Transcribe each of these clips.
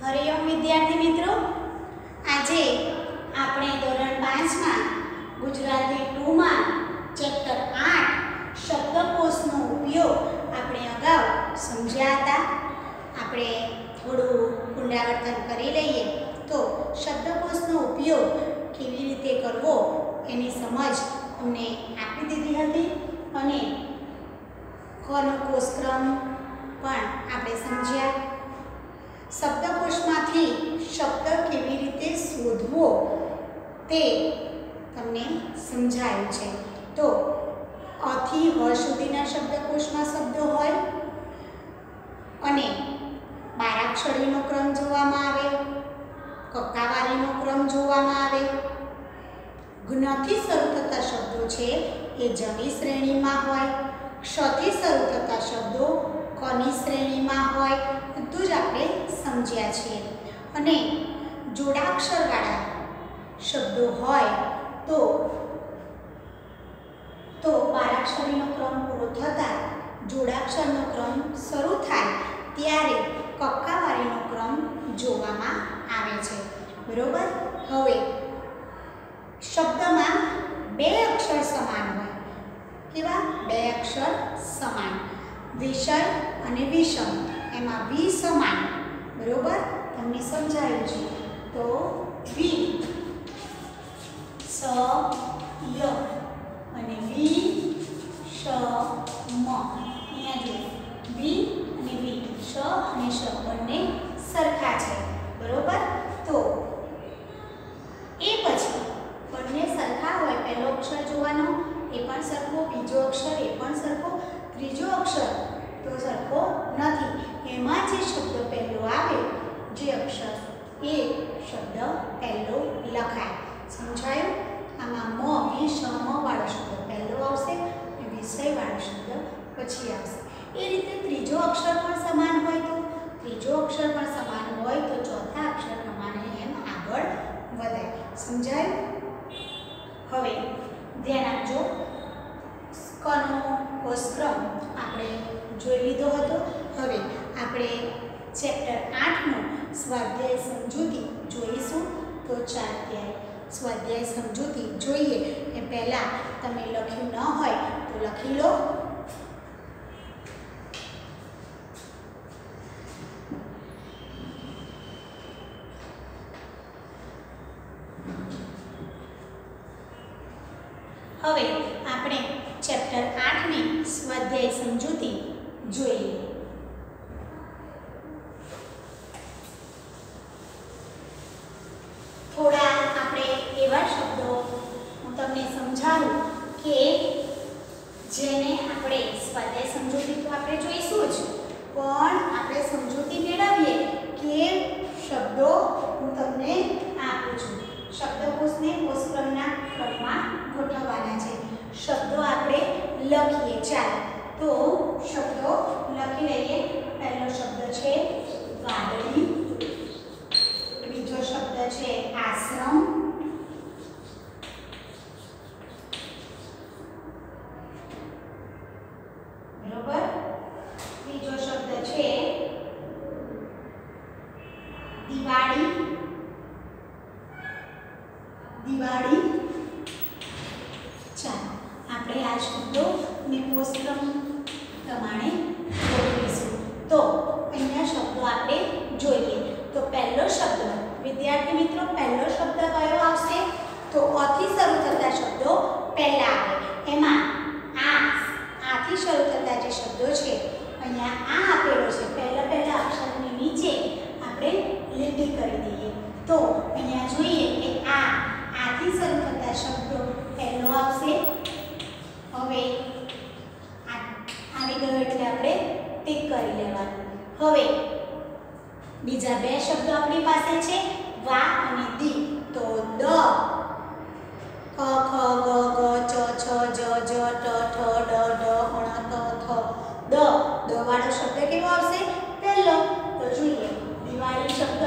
હરિઓમ વિદ્યાર્થી મિત્રો, આજે આપણે ધોરણ પાંચમાં ગુજરાતી ટુમાં ચેપ્ટર આઠ શબ્દકોશનો ઉપયોગ આપણે અગાઉ સમજ્યા હતા. આપણે થોડું પુનરાવર્તન કરી લઈએ તો શબ્દકોશનો ઉપયોગ કેવી રીતે કરવો એની સમજ અમને આપી દીધી હતી અને કનો કોષક્રમ પણ આપણે સમજ્યા. શબ્દકોશમાંથી શબ્દ કેવી રીતે શોધવો તે તમને સમજાયું છે. તો અથી હ સુધીના શબ્દકોશમાં શબ્દો હોય અને બારાક્ષરીનો ક્રમ જોવામાં આવે, કક્કાવારીનો ક્રમ જોવામાં આવે. જ્ઞથી શરૂ થતા શબ્દો છે એ જની શ્રેણીમાં હોય, ક્ષથી શરૂ થતા શબ્દો કની શ્રેણીમાં હોય બધું જ આપણે સમજ્યા છીએ અને જોડાક્ષરવાળા શબ્દો હોય તો તો બારાક્ષરીનો ક્રમ પૂરો થતાં જોડાક્ષરનો ક્રમ શરૂ થાય ત્યારે કક્કાવારીનો ક્રમ જોવામાં આવે છે. બરોબર? હવે શબ્દમાં બે અક્ષર સમાન હોય. કેવા? બે અક્ષર સમાન. વિષય અને વિષમ. એમાં વિ સમાન. બરોબર? તમને સમજાયું છે. તો વી સ ય અને વી શ મ. અહીંયા જુઓ. વી અને વી, શ અને શ બંને સરખા છે. બરોબર? તો એ પછી બંને સરખા હોય, પહેલો અક્ષર જોવાનો, એ પણ સરખો, બીજો અક્ષર એ પણ સરખો ત્રીજો અક્ષર તો સરખો નથી એમાં જે શબ્દ પહેલો આવે જે અક્ષર એ શબ્દ પહેલો લખાય સમજાયું આમાં મ વી શ મ વાળો શબ્દ પહેલો આવશે અને વિષય વાળો શબ્દ પછી આવશે એ રીતે ત્રીજો અક્ષર પણ સમાન હોય તો ત્રીજો અક્ષર પણ સમાન હોય તો ચોથા અક્ષર પ્રમાણે એમ આગળ વધે સમજાયું હવે ધ્યાન આપજો કનો કોષક્રમ આપણે જોઈ લીધો હતો હવે આપણે ચેપ્ટર આઠનું સ્વાધ્યાય સમજૂતી જોઈશું તો ચાર ત્યારે સ્વાધ્યાય સમજૂતી જોઈએ એ પહેલાં તમે લખ્યું ન હોય તો લખી લો હવે આપણે ચેપ્ટર આઠની સ્વાધ્યાય સમજૂતી જોઈએ થોડા આપણે એવા શબ્દો હું તમને સમજાવું કે જેને આપણે સ્વાધ્યાય સમજૂતી તો આપણે જોઈશું જ પણ આપણે સમજૂતી મેળવીએ કે શબ્દો હું તમને આપું છું શબ્દકોશને કોષક્રમના ક્રમમાં ગોઠવવાના છે શબ્દો આપણે લખીએ ચાલો તો શબ્દો લખી લઈએ પહેલો શબ્દ છે વાદળી બીજો શબ્દ છે આશ્રમ બરોબર ત્રીજો શબ્દ છે દિવાળી દિવાળી ચાલો આપણે આ શબ્દો ને કોષક્રમ પ્રમાણે ગોઠવીશું તો અહીંયા શબ્દો આપણે જોઈએ. તો પહેલો શબ્દ, વિદ્યાર્થી મિત્રો, પહેલો શબ્દ કયો આવશે? તો અથી શરૂ થતા શબ્દો પહેલા આવે. એમાં આ, આથી શરૂ થતા જે શબ્દો છે, અહીંયા આ આપેલો છે. પહેલા પહેલા અક્ષરની નીચે આપણે લીટી કરી દઈએ. તો અહીંયા જોઈએ કે આ, આથી શરૂ થતા શબ્દો પહેલો આવશે. હવે આવી ગયો એટલે આપણે ટીક કરી લેવાનું. હવે, બીજા બે શબ્દો આપણી પાસે છે, વા અને દી. તો દ. ક, ખ, ગ ગ, ચ, છ, જ જ, ટ, ઠ, ડ, ઢ ણ ત, થ. દ. દ વાળો શબ્દ કેવો આવશે? પહેલો. તો જોઈએ, દિવાળી શબ્દ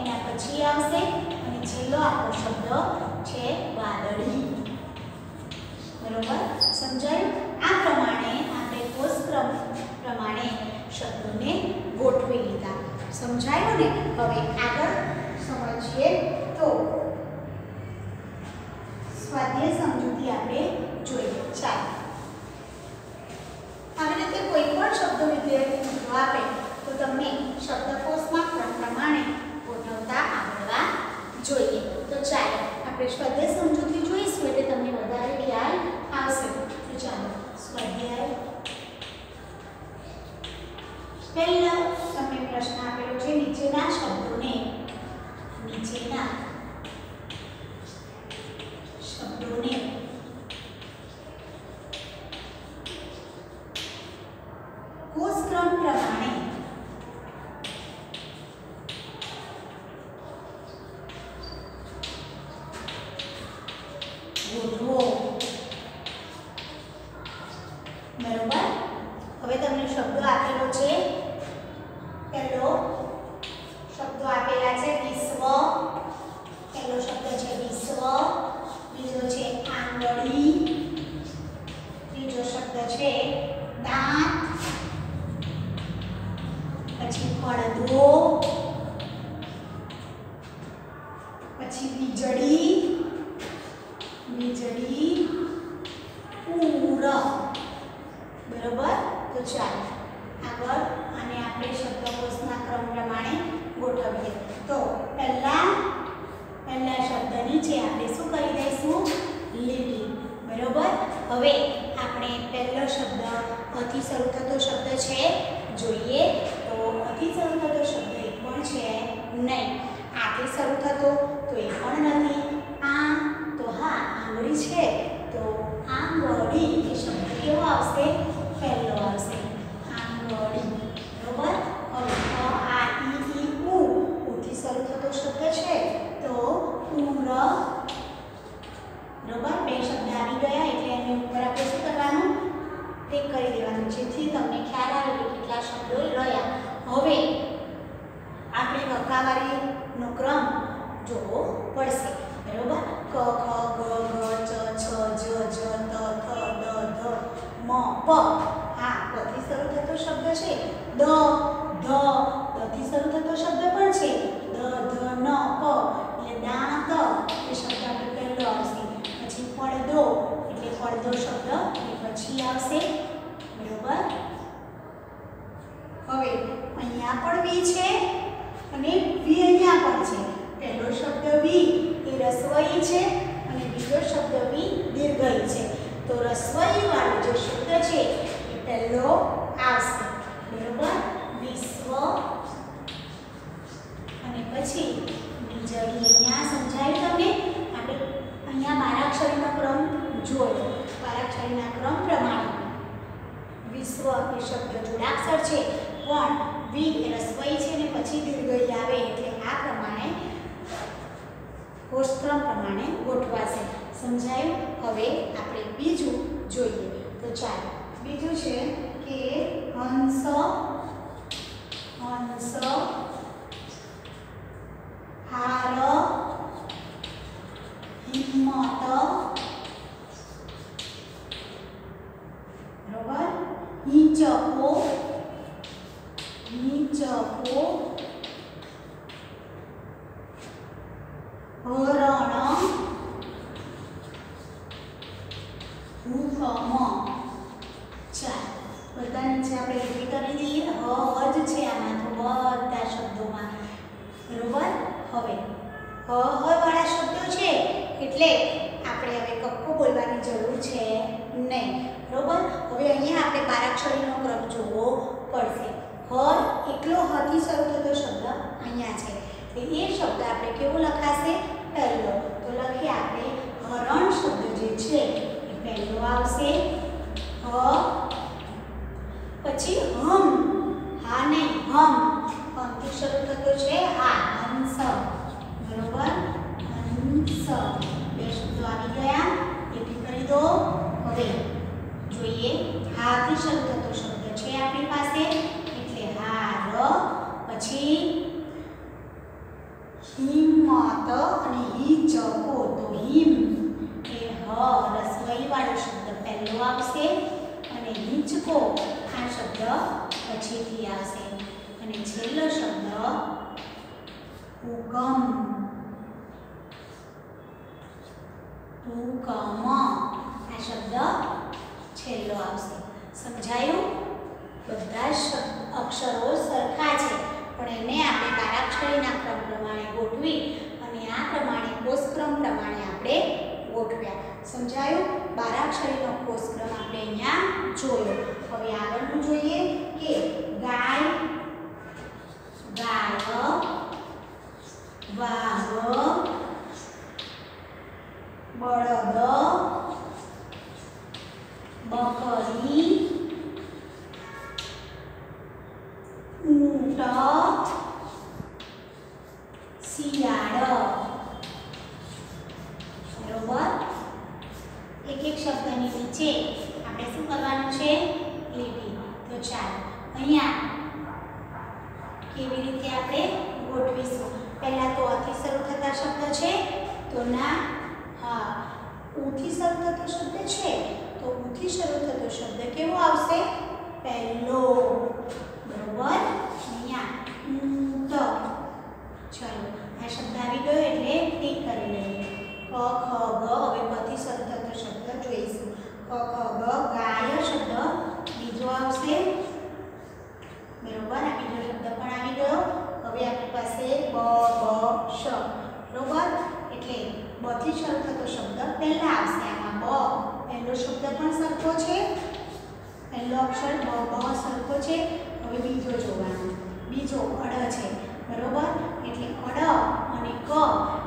એના પછી આવશે અને છેલ્લો આપણો શબ્દ છે વાદળી. બરોબર? સમજાયું? પ્રમાણે શબ્દોને ગોઠવી લીધા. સમજાયું ને? હવે આગળ સમજીએ તો સ્વાધ્યાય સમજૂતી આપણે તો રસ્વઈ વાળો જે શબ્દ છે, એ પહેલો આવશે. બરોબર? વિશ્વ. અને પછી વીજળી અહીંયા સમજાયું તમને? આપણે અહીંયા બારાક્ષરીનો ક્રમ જોયો. બારાક્ષરીના ક્રમ પ્રમાણે વિશ્વ એ શબ્દ જોડાક્ષર છે, પણ વી એ રસ્વઈ છે ને પછી દીર્ઘઈ આવે એટલે આ પ્રમાણે કોષક્રમ પ્રમાણે ગોઠવાશે. સમજાયું? હવે આપણે બીજું જોઈએ. તો ચાલો, બીજું છે કે હંસ હંસ, હાર, હિંમત. બરોબર? હિંચકો હિંચકો હરણ હુકમ ચાલ બધાને નીચે આપણે એગ્રી કરી દઈએ હ જ છે આમાં તો બધા શબ્દોમાં બરોબર હવે હ હ વાળા શબ્દો છે એટલે આપણે હવે કક્કો બોલવાની જરૂર છે. નહીં બરોબર હવે અહીંયા આપણે બારાક્ષરીનો ક્રમ જોવો પડશે. હ એકલો હથી શરૂ થતો શબ્દ અહીંયા છે. એ શબ્દ આપણે કેવો લખાશે? પહેલો. તો લખીએ આપણે હરણ શબ્દ જે છે. પહેલો આવશે. હ. પછી હમ. હા નહીં, હમ. હમથી શરૂ થતો છે હા, હંસ. બરોબર? હંસ. બે શબ્દો આવી ગયા. એથી કરી દો. હવે જોઈએ. હાથી શરૂ થતો શબ્દ છે આપણી પાસે. એટલે હા ર પછી હિંમત અને હિચકો તો હિમ એ હ રસવઈ વાળો શબ્દ પહેલો આવશે અને હિંચકો આ પછીથી આવશે અને છેલ્લો શબ્દ, ઉગમ. ઉગમ. આ શબ્દ છેલ્લો આવશે. સમજાયું? બધા જ અક્ષરો સરખા છે, પણ એને આપણે કારાક્ષરીના ક્રમ પ્રમાણે ગોઠવી અને આ પ્રમાણે કોષક્રમ પ્રમાણે આપણે ગોઠવ્યા. સમજાયું? બારાક્ષરીનો કોષક્રમ આપણે અહીંયા જોયો. હવે આગળનું જોઈએ કે ગાય ગાય, વાઘ, બળદ, બકરી, ઊંટ, શિયાળ. બરોબર? એક શબ્દની નીચે આપણે શું કરવાનું છે? લીટી. તો ચાલો, અહીંયા કેવી રીતે આપણે ગોઠવીશું? પહેલાં તો અથી શરૂ થતા શબ્દ છે, તો ના, હા. ઉથી શરૂ થતો શબ્દ છે, તો ઉથી શરૂ થતો શબ્દ કેવો આવશે? પહેલો. બરોબર અહીંયા ઊંટ ચલો આ શબ્દ આવી ગયો એટલે ટીક કરી લઈએ ક ખ ગ હવે કથી શરૂ થતો શબ્દ જોઈશું ક ખ ગાય શબ્દ. બીજો આવશે. બરોબર, આ બીજો શબ્દ પણ આવી ગયો. હવે આપણી પાસે બ બ, શ. બરોબર? એટલે બથી શરૂ થતો શબ્દ પહેલા આવશે આમાં. બ, પહેલો શબ્દ પણ સરખો છે. પહેલો અક્ષર બ બ સરખો છે. હવે બીજો જોવાનો. બીજો અડ છે. બરોબર? એટલે અડ અને ક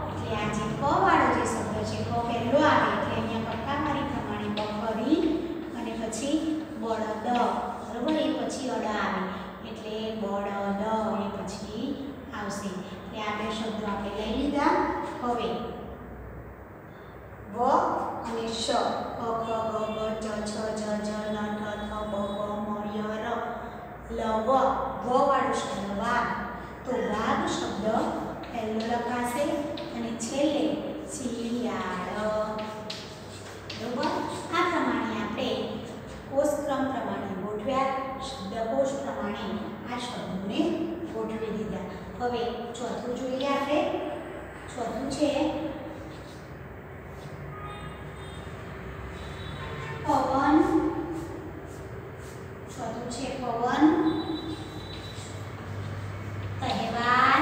એટલે આ જે ક વાળો જે શબ્દ છે ક પહેલો આવે એટલે અહીંયા કટકા મારી પ્રમાણે બકરી અને પછી બળદ બરોબર એ પછી અડ આવે એટલે બળદ એ પછી આવશે એટલે આ બે શબ્દો આપણે લઈ લીધા. હવે વ અને શ. ક ખ ગ ગ ચ છ જ જ ન ઠ થ, બ બ મ, ય, ર. લ, વ. વ વાળો શબ્દ વાઘ તો વાઘ શબ્દ પહેલો લખાશે અને છેલ્લે શિયાળ. બરોબર? આ પ્રમાણે આપણે કોષક્રમ પ્રમાણે ગોઠવ્યા શબ્દકોશ પ્રમાણે આ શબ્દોને ગોઠવી દીધા. હવે ચોથું જોઈએ આપણે ચોથું છે પવન ચોથું છે પવન તહેવાર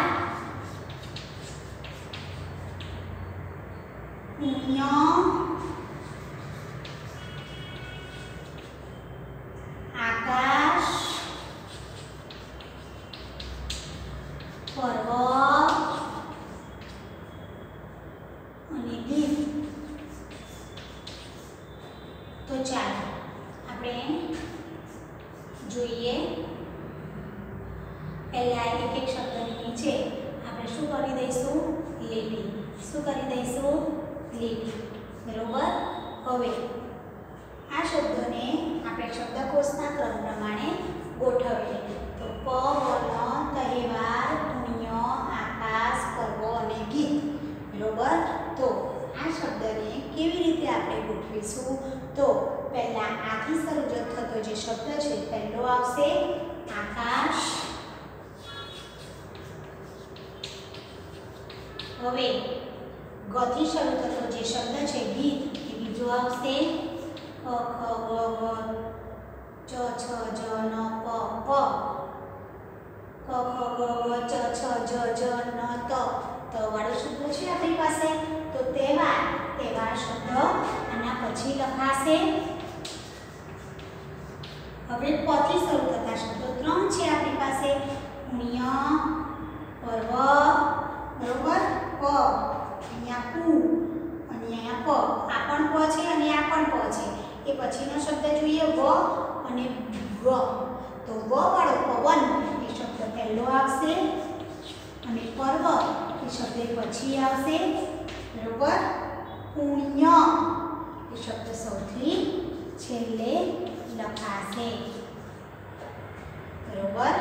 પુણ્ય આકાશ પર્વત અને ગીત તો ચાલો આપણે જોઈએ પહેલા એક એક શબ્દની નીચે આપણે શું કરી દઈશું લીટી શું કરી દઈશું લીટી બરોબર હવે આ શબ્દોને આપણે શબ્દકોશના ક્રમ પ્રમાણે ગોઠવીએ તો પવન તહેવાર પુણ્ય આકાશ પર્વ અને ગીત બરોબર તો આ શબ્દને કેવી રીતે આપણે ગોઠવીશું તો પહેલા આથી શરૂ જ થતો જે શબ્દ છે પહેલો આવશે આકાશ હવે ગથી શરૂ થતો જે શબ્દ છે, ગીત, એ બીજો આવશે. ક ખ ગ ગ, ચ, છ, જ, ન, પ પ. ક, ખ, ગ ગ ચ, છ, જ જ, ન, ત. ત વાળો શબ્દ છે આપણી પાસે? તો તહેવાર તહેવાર શબ્દ. આના પછી લખાશે. હવે પથી શરૂ થતા શબ્દો ત્રણ છે આપણી પાસે. પુણ્ય પર્વ બરોબર પ. અહીંયા કુ અને અહીંયા પ. આ પણ પ છે અને આ પણ પ છે. એ પછીનો શબ્દ જોઈએ વ અને વ. તો વ વાળો પવન એ શબ્દ પહેલો આવશે અને પર્વ એ શબ્દ પછી આવશે. બરોબર? પુણ્ય એ શબ્દ સૌથી છેલ્લે લખાશે. બરોબર?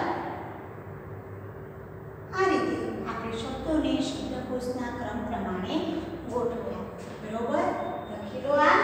આ રીતે. શબ્દોને શબ્દકોશના ક્રમ પ્રમાણે ગોઠવ્યા. બરોબર? લખી લો આ.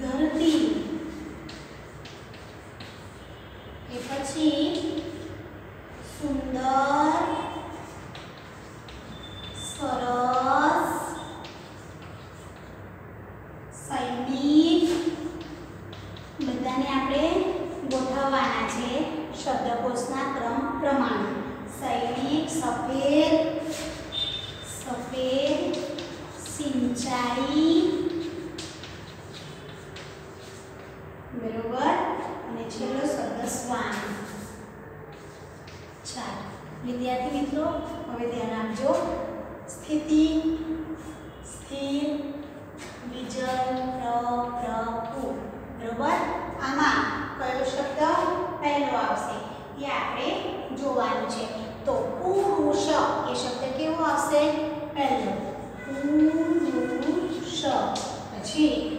There change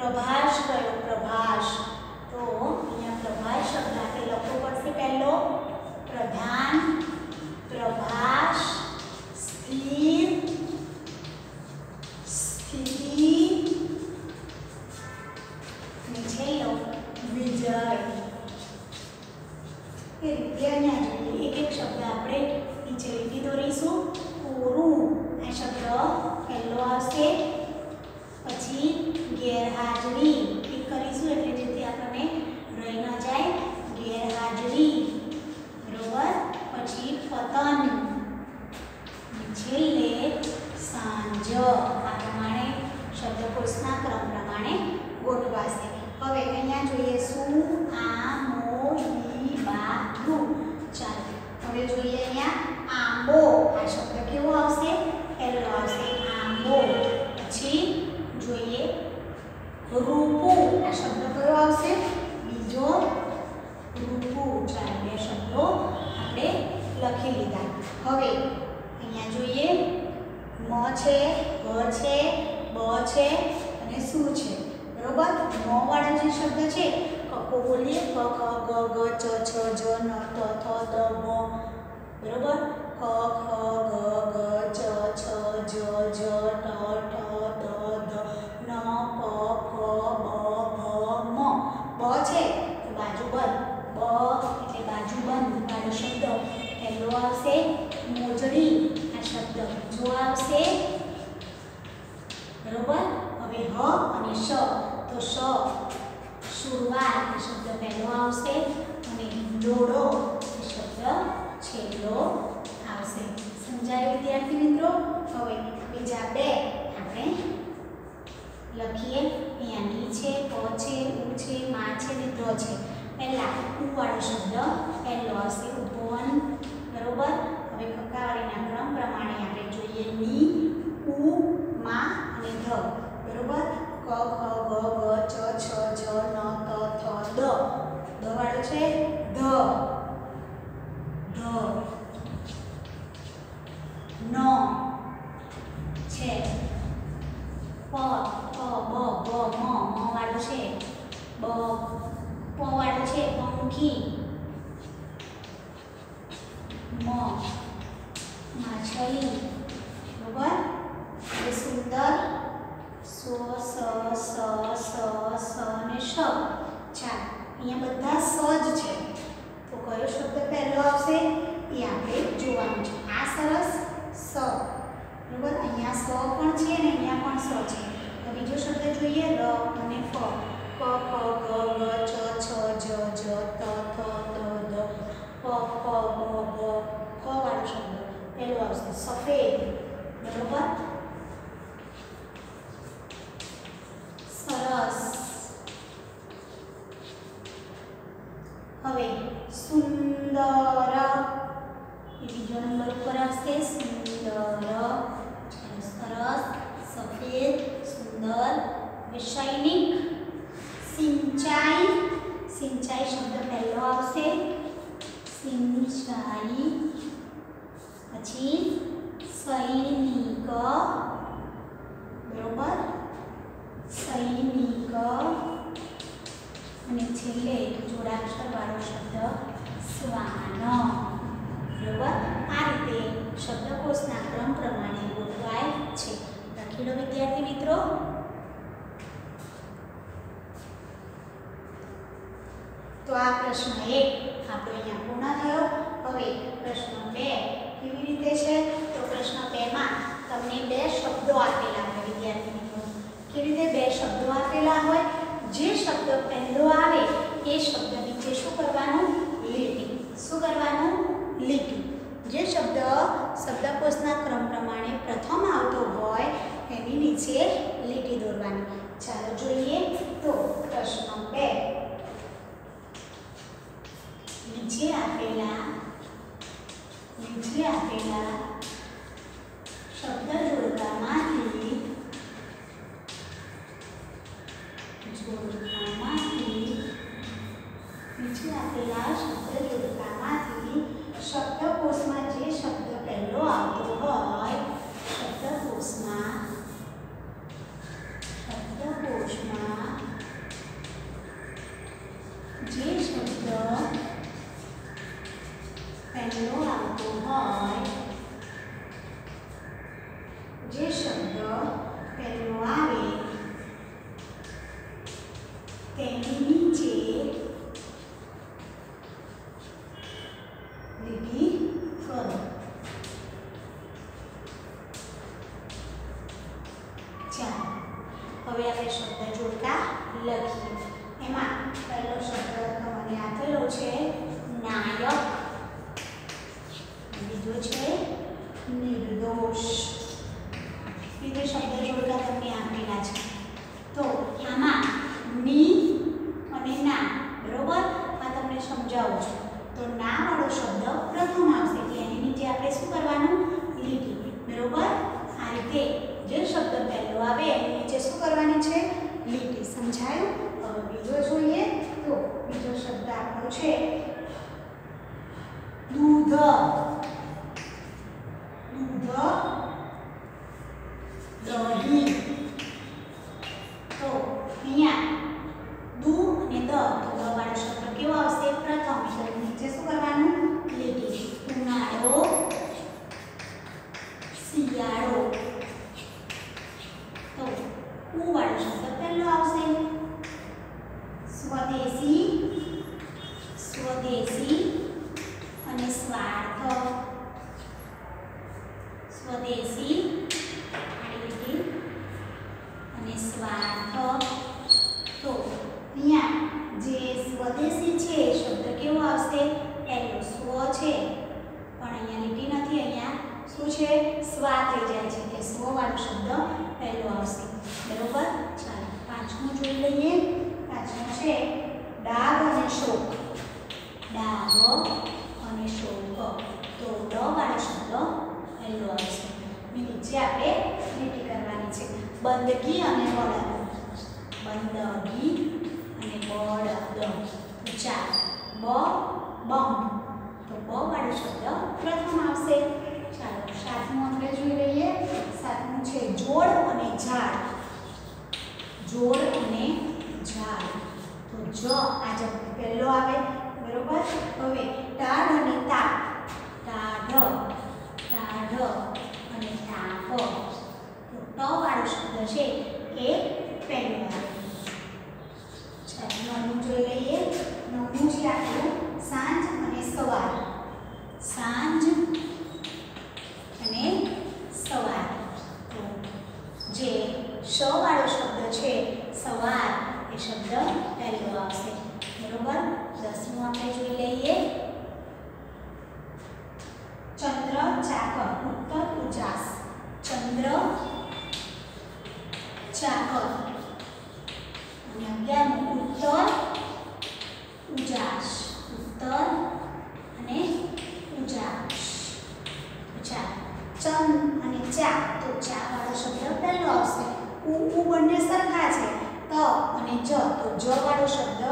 પ્રભાસ કયો? પ્રભાસ. તો અહીંયા પ્રભાસ શબ્દ આપણે લખવો પડશે પહેલો. પ્રધાન પ્રભાસ સ્થિર લખીએ, અહીંયા ની છે, પ છે, ઉ છે, મા છે ને ધ છે. પહેલાં ઉવાળો શબ્દ, પહેલો હશે ઉપવન બરોબર? હવે કકાવાળીના ક્રમ પ્રમાણે આપણે જોઈએ ની, ઉ, મા અને ધ, બરોબર? ક, ખ, ગ ચ, છ જ ન, ત, થ, દ. વાળો છે ધ ધ ન છે પ પ બ બ મ મ વાળું છે બ પ વાળું છે પંખી મ માછલી બરોબર હવે સુંદર સો સ સ સ સ અને શ ચાલ અહીંયા બધા સ જ છે તો કયો શબ્દ પહેલો આવશે એ આપણે જોવાનું છે આ સરસ સ બરોબર અહીંયા સ પણ છે અને અહીંયા પણ સ છે તો બીજો શબ્દ જોઈએ ર અને ફ ક ખ ગ ગ ચ છ જ જ ત થ દ દ પ ફ બ ભ ફ વાળો શબ્દ પહેલો આવશે સફેદ બરોબર સરસ હવે સુંદર એ બીજો નંબર ઉપર આવશે સુંદર ચાલો સરસ સફેદ સુંદર હવે સૈનિક સિંચાઈ સિંચાઈ શબ્દ પહેલો આવશે સિંચાઈ પછી સૈનિક બરોબર સૈનિક અને છેલ્લે જોડાક્ષર વાળો શબ્દ શ્વાન બરોબર આ રીતે શબ્દકોશના ક્રમ પ્રમાણે ગોઠવાય છે લખી લો વિદ્યાર્થી મિત્રો. તો આ પ્રશ્ન એક આપણો અહીંયા પૂર્ણ થયો. હવે પ્રશ્ન બે કેવી રીતે છે? તો પ્રશ્ન બેમાં તમને બે શબ્દો આપેલા હોય વિદ્યાર્થી મિત્રો. કેવી રીતે બે શબ્દો આપેલા હોય? જે શબ્દ પહેલો આવે એ શબ્દ નીચે શું કરવાનું? લીટી. શું કરવાનું? લીટી. જે શબ્દ શબ્દકોશના ક્રમ પ્રમાણે પ્રથમ આવતો હોય એની નીચે લીટી દોરવાની. ચાલો જોઈએ તો પ્રશ્ન બે. નીચે આપેલા નીચે આપેલા શબ્દ જોડકામાંથી જોડકામાંથી નીચે આપેલા શબ્દ જોડકામાંથી શબ્દકોશમાં જે શબ્દ પહેલો આવતો હોય શબ્દકોશમાં શબ્દકોશમાં જે શબ્દ પહેલો આવતો હોય જે શબ્દ પહેલો આવે તેની નીચે લીટી કરો ચાલો હવે આપણે શબ્દ જોડકા લખીએ એમાં પહેલો શબ્દ તમને આપેલો છે નાયક બીજો છે નિર્દોષ બીજો શબ્દ જોડકા તમને આપેલા છે તો આમાં ની અને ના બરોબર આ તમને સમજાવું છું તો ના વાળો શબ્દ પ્રથમ આવશે એટલે એની નીચે આપણે શું કરવાનું લીટી બરોબર આ રીતે જે શબ્દ પહેલો આવે એની નીચે શું કરવાની છે લીટી સમજાયું હવે બીજો જોઈએ તો બીજો શબ્દ આપણો છે. દૂધ. શું છે સ્વા થઈ જાય છે. કે સ્વ વાળો શબ્દ પહેલો આવશે. બરાબર? ચાલો, પાંચમું જોઈ લઈએ. પાંચમું છે, ડાઘ અને શોક. ડાબ અને શોક. તો ડ શબ્દ પહેલો આવશે. નીચે આપણે લીટી કરવાની છે. બંદગી અને બળદ બંદગી અને બળદ ચાર બ, બમ. તો બ વાળો શબ્દ પ્રથમ આવશે. ચાલો સાતમું આપણે જોઈ લઈએ. સાતમું છે, જોડ અને ઝાડ. જોડ અને ઝાડ. તો જ આ જ પહેલો આવે. બરોબર? હવે ટાઢ અને તાપ. ટાઢ. ટાઢ અને તાપ. તો ટ વાળો શબ્દ છે એ પહેલો આવે છઠ્ઠું જોઈ લઈએ. નવમું છે આપણું સાંજ અને સવાર. સાંજ અને સવાર તો જે શ વાળો શબ્દ છે સવાર એ શબ્દ પહેલો આવશે બરોબર દસમું આપણે જોઈ લઈએ ચંદ્ર ચાકર ઉત્તર ઉજાસ ચંદ્ર ચાકર અને અગિયારમું ઉત્તર ઉજાસ ઉત્તર અને ઉજાસ ચા ચંદ અને ચા તો ચા વાળો શબ્દ પહેલો આવશે ઉ ઉ બંને સરખા છે ત અને જ તો જ વાળો શબ્દ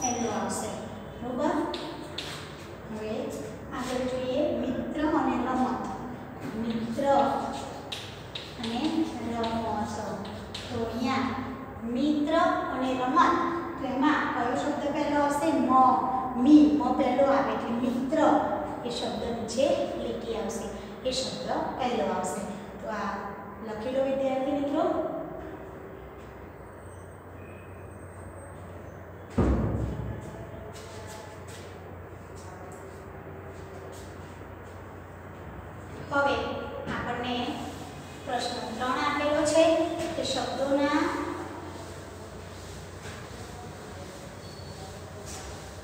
પહેલો આવશે બરોબર હવે આગળ જોઈએ મિત્ર અને રમત મિત્ર અને રમત તો અહીંયા મિત્ર અને રમત તો એમાં કયો શબ્દ પહેલો આવશે મ મી મ પહેલો આવે એટલે મિત્ર એ શબ્દ નીચે લીટી આવશે. એ શબ્દ પહેલો આવશે. તો આ લખી લો વિદ્યાર્થી મિત્રો હવે આપણને પ્રશ્ન ત્રણ આપેલો છે કે શબ્દોના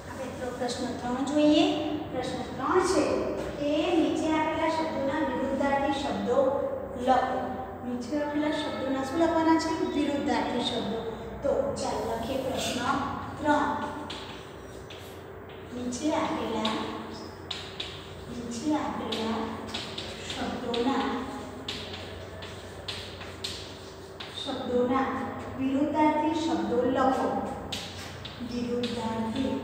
આપણે તો પ્રશ્ન ત્રણ જોઈએ પ્રશ્ન ત્રણ છે કે નીચે આપેલા શબ્દોના વિરુદ્ધાર્થી શબ્દો લખો નીચે આપેલા શબ્દોના શું લખવાના છે વિરુદ્ધાર્થી શબ્દો તો ચાલો લખીએ પ્રશ્ન ત્રણ નીચે આપેલા નીચે આપેલા શબ્દોના શબ્દોના વિરુદ્ધાર્થી શબ્દો લખો વિરુદ્ધાર્થી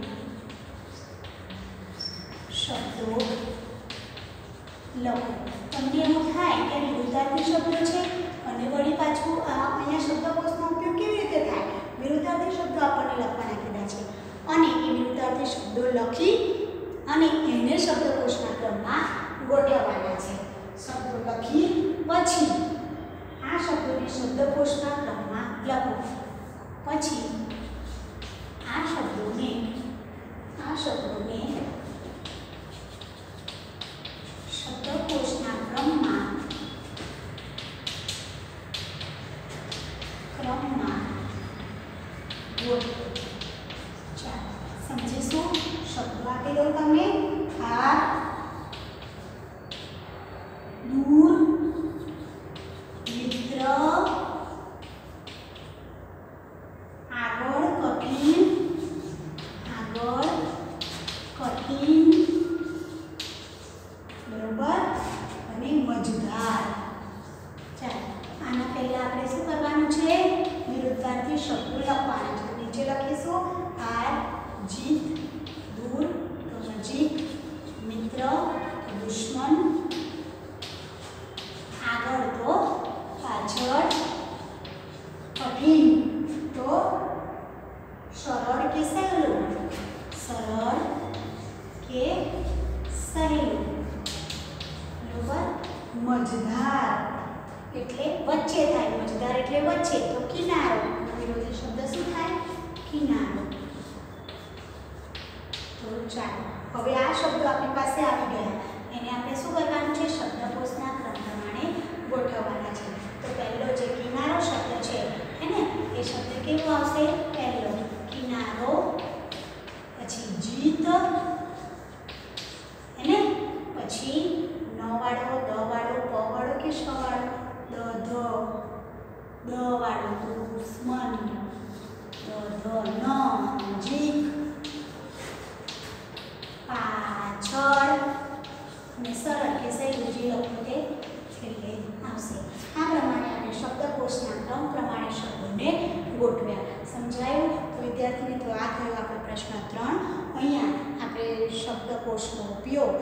શબ્દો લખો તમને એવું થાય કે વિરુદ્ધાર્થી શબ્દો છે? અને વળી પાછું આ અહીંયા શબ્દકોશનો ઉપયોગ કેવી રીતે થાય? વિરુદ્ધાર્થી શબ્દો આપણને લખવાના કીધા છે. અને એ વિરુદ્ધાર્થી શબ્દો લખી અને એને શબ્દકોશના ક્રમમાં ગોઠવવાના છે. શબ્દો લખી પછી આ શબ્દોને શબ્દકોશના ક્રમમાં લખો. પછી આ શબ્દોને આ શબ્દોને શબ્દકોશના ક્રમમાં ક્રમમાં ગોઠવો ચાલો સમજીશું શબ્દો આપી દઉં તમને આ દૂર મિત્ર આગળ કઠિન આગળ કઠિન બરોબર અને મજદાર ચાલો આના પહેલા આપણે શું કરવાનું છે વિરુદ્ધાર્થી શબ્દો લખવાના છે નીચે લખીશું આર જીત દૂર તો નજીક મિત્ર તો દુશ્મન આગળ તો પાછળ કઠિન તો સરળ કે સહેલું સરળ કે સહેલું બરોબર મજધાર એટલે વચ્ચે થાય મજધાર એટલે વચ્ચે તો કિનારો વિરોધી શબ્દ શું થાય કિનારો તો ચાલો હવે આ શબ્દો આપણી પાસે આવી ગયા એને આપણે શું કરવાનું છે શબ્દકોશના ક્રમ પ્રમાણે ગોઠવવાના છે તો પહેલો જે કિનારો શબ્દ છે હે ને એ શબ્દ કેવો આવશે પહેલો કિનારો પછી જીત હે ને પછી ન વાળો દ વાળો પ વાળો કે શ વાળો દ ધ દ વાળો દુશ્મન દ ધ ન નજીક પાછળ અને સરળ કે સહેલું જે લખો તે છેલ્લે આવશે આ પ્રમાણે આપણે શબ્દકોશના ક્રમ પ્રમાણે શબ્દોને ગોઠવ્યા સમજાયું તો વિદ્યાર્થી મિત્રો આ થયો આપણો પ્રશ્ન ત્રણ અહીંયા આપણે શબ્દકોશનો ઉપયોગ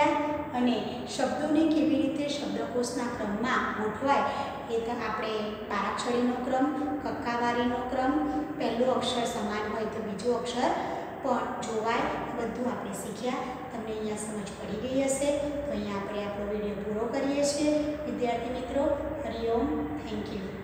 કરતા અને શબ્દોને કેવી રીતે શબ્દકોશના ક્રમમાં ગોઠવાય એ તો આપણે બારાક્ષરીનો ક્રમ, કક્કાવારીનો ક્રમ, પહેલું અક્ષર સમાન હોય તો બીજું અક્ષર પણ જોવાય, બધું આપણે શીખ્યા. તમને અહીંયા સમજ પડી ગઈ હશે. તો અહીંયા આપણે આપણો વીડિયો પૂરો કરીએ છીએ. વિદ્યાર્થી મિત્રો હરિઓમ થેન્ક યુ.